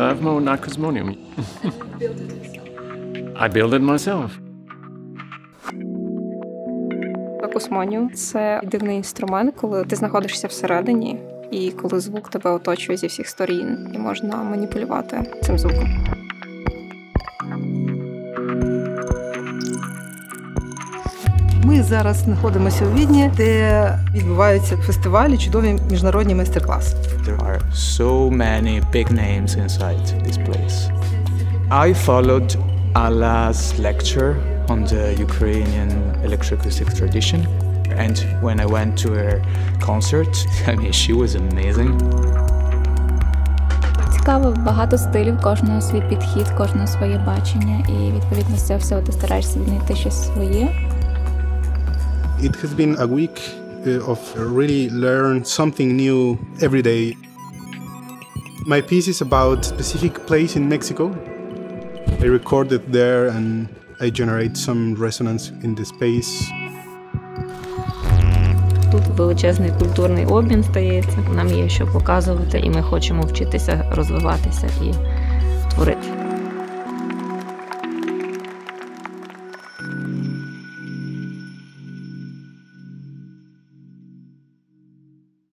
Bavmo Nakasmonium. I build it myself. Акусмоніум це дивний інструмент, коли ти знаходишся всередині, і коли звук тебе оточує зі всіх сторін, і можна маніпулювати цим звуком. Ми зараз знаходимося у Відні, де відбуваються фестивалі, чудові міжнародні майстер-класи. There are so many big names inside this place. I followed Ala's lecture on the Ukrainian electroacoustic tradition. And when I went to her concert, I mean, she was amazing. Цікаво, багато стилів, кожного свій підхід, кожного своє бачення, і відповідно з цього всього ти стараєшся знайти щось своє. It has been a week uh, of really learn something new every day. My piece is about specific place in Mexico. I record it there and I generate some resonance in the space. Тут величезний культурний обмін стається. Нам є що показувати, і ми хочемо вчитися розвиватися і творити.